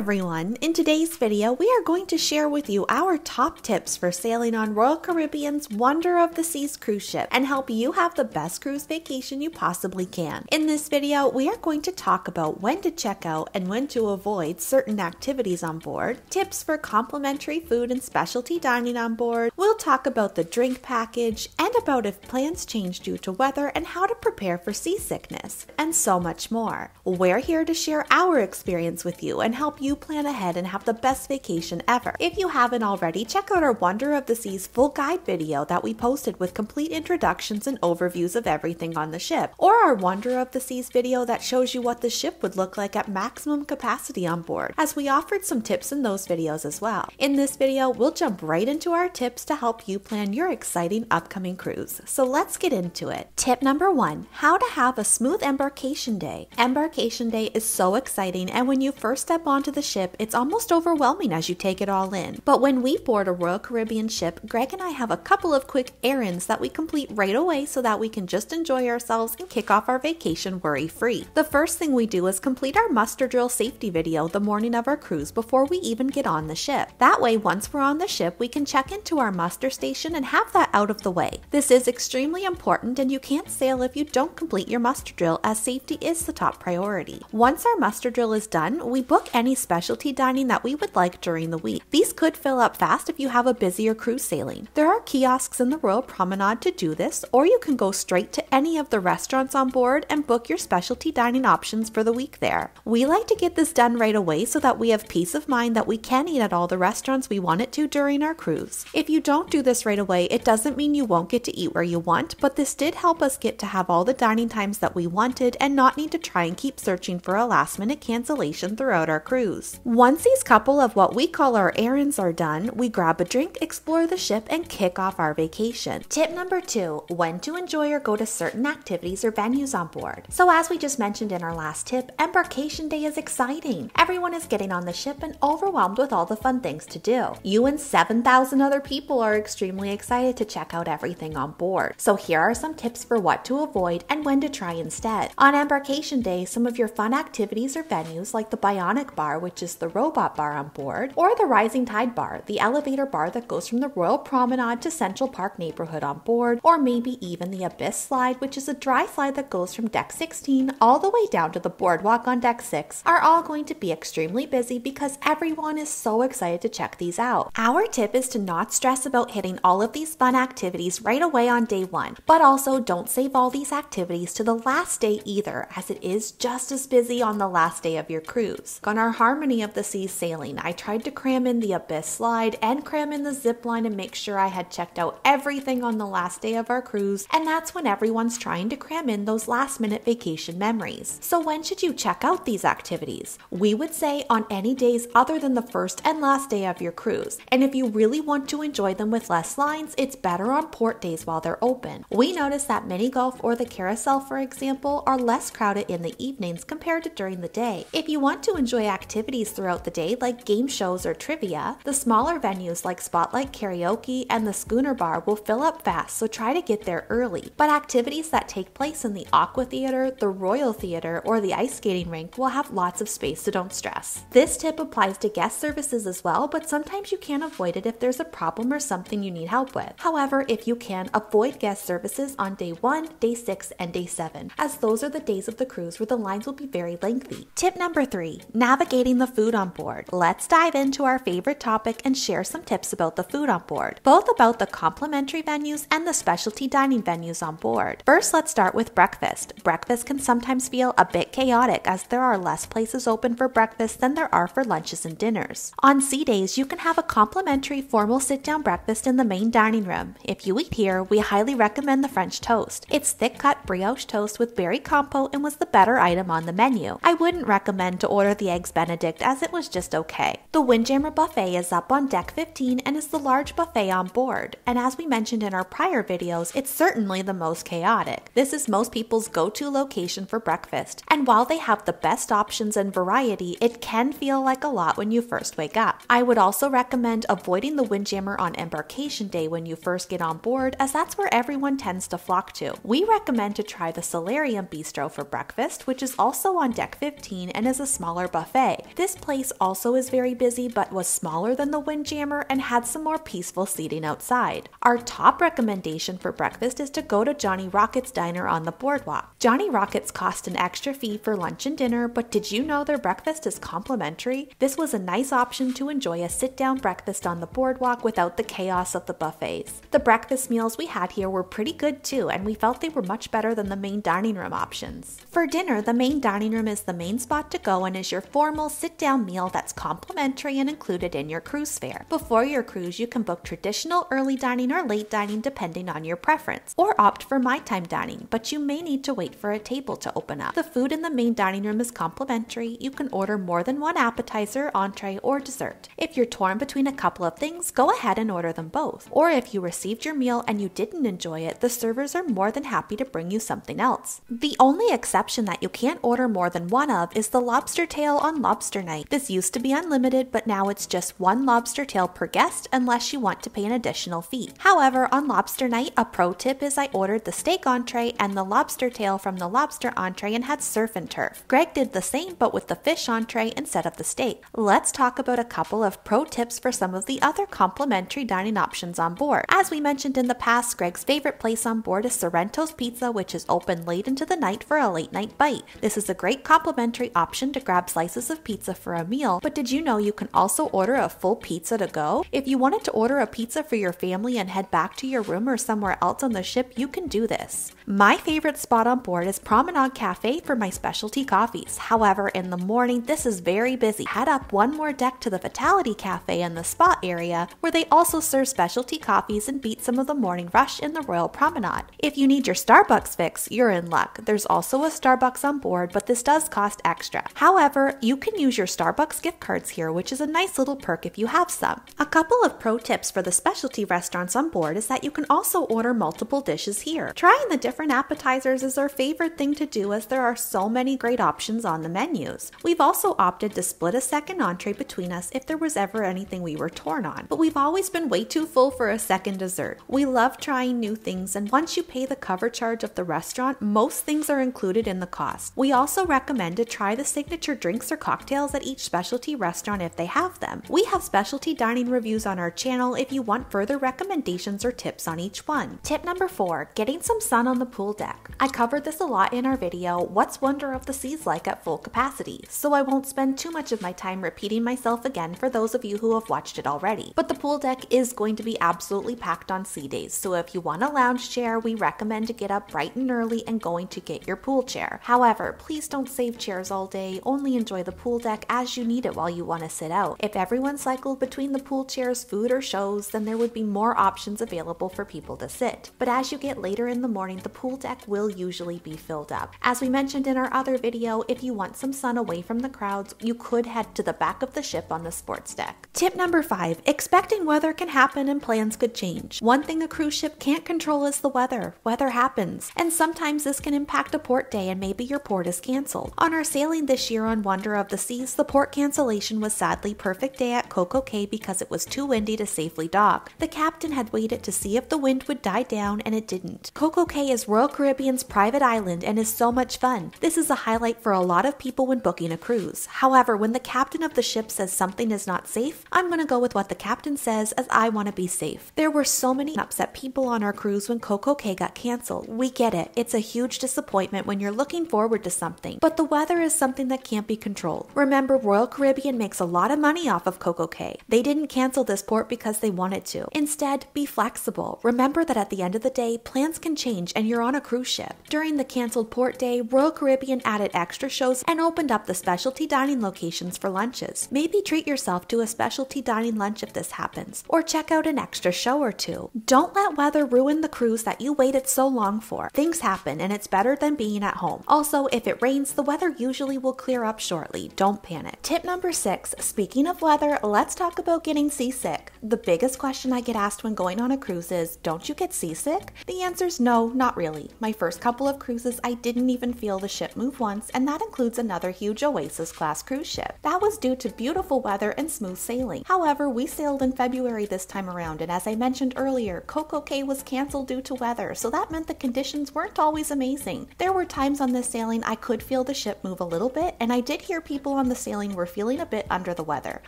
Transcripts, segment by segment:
Everyone! In today's video, we are going to share with you our top tips for sailing on Royal Caribbean's Wonder of the Seas cruise ship and help you have the best cruise vacation you possibly can. In this video, we are going to talk about when to check out and when to avoid certain activities on board, tips for complimentary food and specialty dining on board, we'll talk about the drink package, and about if plans change due to weather and how to prepare for seasickness, and so much more. We're here to share our experience with you and help you plan ahead and have the best vacation ever. If you haven't already, check out our Wonder of the Seas full guide video that we posted with complete introductions and overviews of everything on the ship, or our Wonder of the Seas video that shows you what the ship would look like at maximum capacity on board, as we offered some tips in those videos as well. In this video, we'll jump right into our tips to help you plan your exciting upcoming cruise. So let's get into it. Tip number one how to have a smooth embarkation day. Embarkation day is so exciting, and when you first step onto the ship, it's almost overwhelming as you take it all in. But when we board a Royal Caribbean ship, Greg and I have a couple of quick errands that we complete right away so that we can just enjoy ourselves and kick off our vacation worry free. The first thing we do is complete our muster drill safety video the morning of our cruise before we even get on the ship. That way, once we're on the ship, we can check into our muster station and have that out of the way. This is extremely important, and you can't sail if you don't complete your muster drill, as safety is the top priority. Once our muster drill is done, we book any specialty dining that we would like during the week. These could fill up fast if you have a busier cruise sailing. There are kiosks in the Royal Promenade to do this, or you can go straight to any of the restaurants on board and book your specialty dining options for the week there. We like to get this done right away so that we have peace of mind that we can eat at all the restaurants we want it to during our cruise. If you don't do this right away, it doesn't mean you won't get to eat where you want, but this did help us get to have all the dining times that we wanted and not need to try and keep searching for a last minute cancellation throughout our cruise. Once these couple of what we call our errands are done, we grab a drink, explore the ship, and kick off our vacation. Tip number two when to enjoy or go to certain activities or venues on board. So, as we just mentioned in our last tip, embarkation day is exciting. Everyone is getting on the ship and overwhelmed with all the fun things to do. You and 7,000 other people are extremely excited to check out everything on board. So, here are some tips for what to avoid and when to try instead. On embarkation day, some of your fun activities or venues like the Bionic Bar, which is the robot bar on board, or the Rising Tide Bar, the elevator bar that goes from the Royal Promenade to Central Park neighborhood on board, or maybe even the Abyss Slide, which is a dry slide that goes from deck 16 all the way down to the boardwalk on deck 6, are all going to be extremely busy because everyone is so excited to check these out. Our tip is to not stress about hitting all of these fun activities right away on day one, but also don't save all these activities to the last day either, as it is just as busy on the last day of your cruise. On our Harmony of the Seas sailing, I tried to cram in the Abyss slide and cram in the zip line and make sure I had checked out everything on the last day of our cruise, and that's when everyone's trying to cram in those last minute vacation memories. So, when should you check out these activities? We would say on any days other than the first and last day of your cruise, and if you really want to enjoy them with less lines, it's better on port days while they're open. We notice that mini golf or the carousel, for example, are less crowded in the evenings compared to during the day. If you want to enjoy activities throughout the day, like game shows or trivia, the smaller venues like Spotlight Karaoke and the Schooner Bar will fill up fast, so try to get there early. But activities that take place in the Aqua Theater, the Royal Theater, or the ice skating rink will have lots of space, so don't stress. This tip applies to guest services as well, but sometimes you can't avoid it if there's a problem or something you need help with. However, if you can, avoid guest services on day 1, day 6, and day 7, as those are the days of the cruise where the lines will be very lengthy. Tip number 3 Navigating the food on board. Let's dive into our favorite topic and share some tips about the food on board, both about the complimentary venues and the specialty dining venues on board. First, let's start with breakfast. Breakfast can sometimes feel a bit chaotic as there are less places open for breakfast than there are for lunches and dinners. On sea days, you can have a complimentary formal sit down breakfast in the main dining room. If you eat here, we highly recommend the French toast. It's thick cut brioche toast with berry compote and was the better item on the menu. I wouldn't recommend to order the Eggs Benedict as it was just okay. The Windjammer Buffet is up on deck 15 and is the large buffet on board. And as we mentioned in our prior videos, it's certainly the most chaotic. This is most people's go to location for breakfast. And while they have the best options and variety, it can feel like a lot when you first wake up. I would also recommend avoiding the Windjammer on embarkation day when you first get on board, as that's where everyone tends to flock to. We recommend to try the Solarium Bistro for breakfast, which is also on deck 15 and is a smaller buffet. This place also is very busy but was smaller than the Windjammer and had some more peaceful seating outside. Our top recommendation for breakfast is to go to Johnny Rockets Diner on the boardwalk. Johnny Rockets cost an extra fee for lunch and dinner, but did you know their breakfast is complimentary? This was a nice option to enjoy a sit down breakfast on the boardwalk without the chaos of the buffets. The breakfast meals we had here were pretty good too, and we felt they were much better than the main dining room options. For dinner, the main dining room is the main spot to go and is your formal sit down meal that's complimentary and included in your cruise fare. Before your cruise, you can book traditional early dining or late dining depending on your preference, or opt for my time dining, but you may need to wait for a table to open up. The food in the main dining room is complimentary. You can order more than one appetizer, entree, or dessert. If you're torn between a couple of things, go ahead and order them both. Or if you received your meal and you didn't enjoy it, the servers are more than happy to bring you something else. The only exception that you can't order more than one of is the lobster tail on lobster night. This used to be unlimited, but now it's just one lobster tail per guest unless you want to pay an additional fee. However, on lobster night, a pro tip is I ordered the steak entree and the lobster tail from the lobster entree and had surf and turf. Greg did the same but with the fish entree instead of the steak. Let's talk about a couple of pro tips for some of the other complimentary dining options on board. As we mentioned in the past, Greg's favorite place on board is Sorrento's Pizza, which is open late into the night for a late night bite. This is a great complimentary option to grab slices of pizza for a meal, but did you know you can also order a full pizza to go? If you wanted to order a pizza for your family and head back to your room or somewhere else on the ship, you can do this. My favorite spot on board is Promenade Cafe for my specialty coffees. However, in the morning, this is very busy. Head up one more deck to the Vitality Cafe in the spa area, where they also serve specialty coffees and beat some of the morning rush in the Royal Promenade. If you need your Starbucks fix, you're in luck. There's also a Starbucks on board, but this does cost extra. However, you can use your Starbucks gift cards here, which is a nice little perk if you have some. A couple of pro tips for the specialty restaurants on board is that you can also order multiple dishes here. Trying the different appetizers is our favorite thing to do as there are so many great options on the menus. We've also opted to split a second entree between us if there was ever anything we were torn on, but we've always been way too full for a second dessert. We love trying new things, and once you pay the cover charge of the restaurant, most things are included in the cost. We also recommend to try the signature drinks or cocktails at each specialty restaurant if they have them. We have specialty dining reviews on our channel if you want further recommendations or tips on each one. Tip number four getting some sun on the pool deck. I covered this a lot in our video, What's Wonder of the Seas Like at Full Capacity, so I won't spend too much of my time repeating myself again for those of you who have watched it already. But the pool deck is going to be absolutely packed on sea days, so if you want a lounge chair, we recommend to get up bright and early and going to get your pool chair. However, please don't save chairs all day, only enjoy the pool deck as you need it while you want to sit out. If everyone cycled between the pool chairs, food, or shows, then there would be more options available for people to sit. But as you get later in the morning, the pool deck will usually be filled up. As we mentioned in our other video, if you want some sun away from the crowds, you could head to the back of the ship on the sports deck. Tip number five expecting weather can happen and plans could change. One thing a cruise ship can't control is the weather. Weather happens, and sometimes this can impact a port day and maybe your port is canceled. On our sailing this year on Wonder of the The port cancellation was sadly perfect day at Coco Cay because it was too windy to safely dock. The captain had waited to see if the wind would die down and it didn't. Coco Cay is Royal Caribbean's private island and is so much fun. This is a highlight for a lot of people when booking a cruise. However, when the captain of the ship says something is not safe, I'm going to go with what the captain says as I want to be safe. There were so many upset people on our cruise when Coco Cay got canceled. We get it. It's a huge disappointment when you're looking forward to something, but the weather is something that can't be controlled. Remember, Royal Caribbean makes a lot of money off of Coco Cay. They didn't cancel this port because they wanted to. Instead, be flexible. Remember that at the end of the day, plans can change and you're on a cruise ship. During the canceled port day, Royal Caribbean added extra shows and opened up the specialty dining locations for lunches. Maybe treat yourself to a specialty dining lunch if this happens, or check out an extra show or two. Don't let weather ruin the cruise that you waited so long for. Things happen and it's better than being at home. Also, if it rains, the weather usually will clear up shortly. Don't panic. Tip number six speaking of weather, let's talk about getting seasick. The biggest question I get asked when going on a cruise is Don't you get seasick? The answer is no, not really. My first couple of cruises, I didn't even feel the ship move once, and that includes another huge Oasis class cruise ship. That was due to beautiful weather and smooth sailing. However, we sailed in February this time around, and as I mentioned earlier, Coco Cay was canceled due to weather, so that meant the conditions weren't always amazing. There were times on this sailing I could feel the ship move a little bit, and I did hear people on the sailing were feeling a bit under the weather.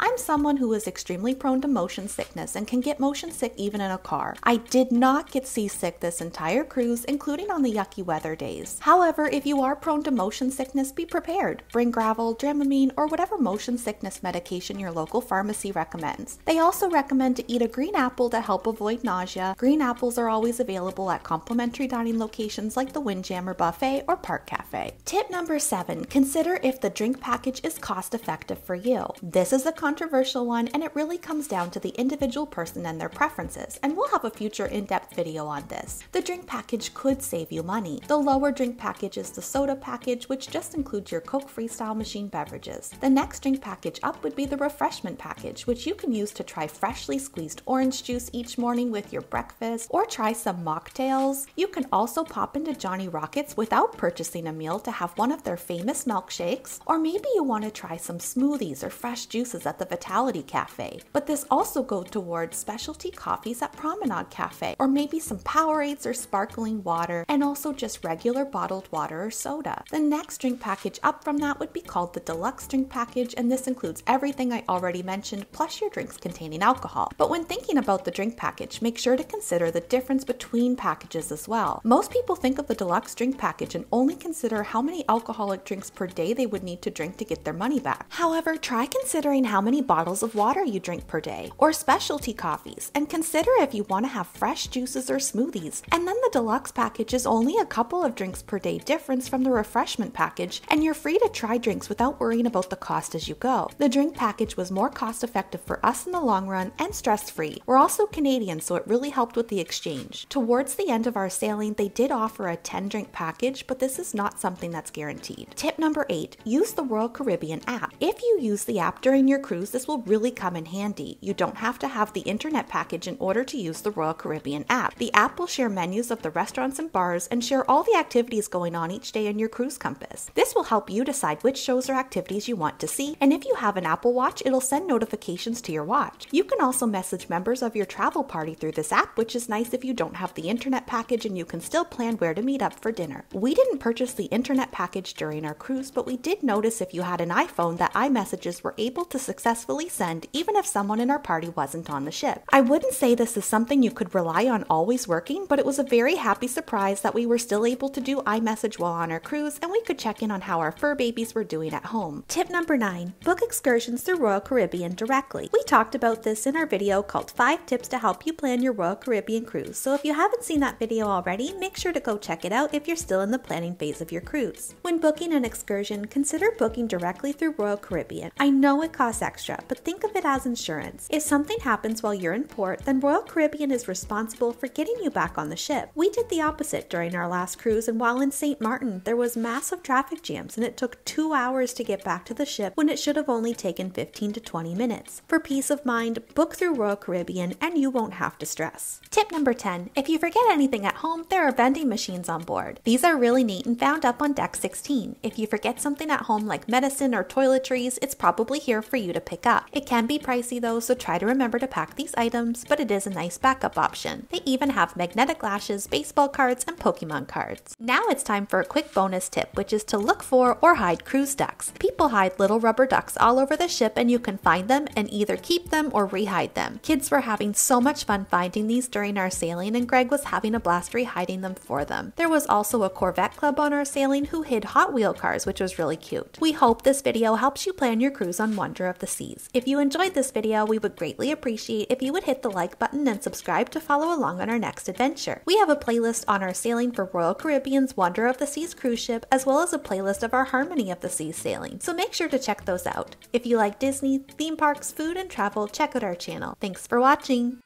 I'm someone who is extremely prone to motion sickness and can get motion sick even in a car. I did not get seasick this entire cruise, including on the yucky weather days. However, if you are prone to motion sickness, be prepared. Bring Gravol, Dramamine, or whatever motion sickness medication your local pharmacy recommends. They also recommend to eat a green apple to help avoid nausea. Green apples are always available at complimentary dining locations like the Windjammer Buffet or Park Cafe. Tip number seven consider if the drink package is cost effective for you. This is a controversial one and it really comes down to the individual person and their preferences, and we'll have a future in depth video on this. The drink package could save you money. The lower drink package is the soda package, which just includes your Coke Freestyle machine beverages. The next drink package up would be the refreshment package, which you can use to try freshly squeezed orange juice each morning with your breakfast or try some mocktails. You can also pop into Johnny Rockets without purchasing a meal to have one of their famous milkshakes, or maybe you want to try some smoothies or fresh juices at the Vitality Cafe. But this also goes towards specialty coffees at Promenade Cafe, or maybe some Powerades or sparkling water, and also just regular bottled water or soda. The next drink package up from that would be called the Deluxe Drink Package, and this includes everything I already mentioned, plus your drinks containing alcohol. But when thinking about the drink package, make sure to consider the difference between packages as well. Most people think of the deluxe drink package and only consider how many alcoholic drinks per day they would need to drink to get their money back. However, try considering how many bottles of water you drink per day, or specialty coffees, and consider if you want to have fresh juices or smoothies. And then the deluxe package is only a couple of drinks per day difference from the refreshment package, and you're free to try drinks without worrying about the cost as you go. The drink package was more cost effective for us in the long run and stress free. We're also Canadian, so it really helped with the exchange. Towards the end of our sailing, they did offer a 10 drink package, but this is not something that's guaranteed. Tip number eight use the Royal Caribbean app. If you use the app during your cruise, this will really come in handy. You don't have to have the internet package in order to use the Royal Caribbean app. The app will share menus of the restaurants and bars and share all the activities going on each day in your cruise compass. This will help you decide which shows or activities you want to see, and if you have an Apple Watch, it'll send notifications to your watch. You can also message members of your travel party through this app, which is nice if you don't have the internet package and you can still plan where to meet up for dinner. We didn't purchase the internet package during our cruise, but we did notice if you had an iPhone that iMessages were able to successfully send even if someone in our party wasn't on the ship. I wouldn't say this is something you could rely on always working, but it was a very happy surprise that we were still able to do iMessage while on our cruise and we could check in on how our fur babies were doing at home. Tip number nine book excursions through Royal Caribbean directly. We talked about this in our video called 5 Tips to Help You Plan Your Royal Caribbean Cruise, so if you haven't seen that video already, make sure to go check it out if you're still in the planning phase of your cruise. When booking an excursion, consider booking directly through Royal Caribbean. I know it costs extra, but think of it as insurance. If something happens while you're in port, then Royal Caribbean is responsible for getting you back on the ship. We did the opposite during our last cruise, and while in St. Martin, there was massive traffic jams and it took two hours to get back to the ship when it should have only taken 15 to 20 minutes. For peace of mind, book through Royal Caribbean and you won't have to stress. Tip number 10 If you forget anything at home, there are vending machines on board. These are really neat and found up on deck 16. If you forget something at home like medicine or toiletries, it's probably here for you to pick up. It can be pricey though, so try to remember to pack these items, but it is a nice backup option. They even have magnetic lashes, baseball cards, and Pokemon cards. Now it's time for a quick bonus tip, which is to look for or hide cruise ducks. People hide little rubber ducks all over the ship, and you can find them and either keep them or rehide them. Kids were having so much fun finding these during our sailing, and Greg was having a blast rehiding them for them. There was also a Corvette club on our sailing who hid Hot Wheel cars, which was really cute. We hope this video helps you plan your cruise on Wonder of the Seas. If you enjoyed this video, we would greatly appreciate if you would hit the like button and subscribe to follow along on our next adventure. We have a playlist on our sailing for Royal Caribbean's Wonder of the Seas cruise ship, as well as a playlist of our Harmony of the Seas sailing, so make sure to check those out. If you like Disney, theme parks, food, and travel, check out our channel. Thanks for watching!